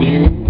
new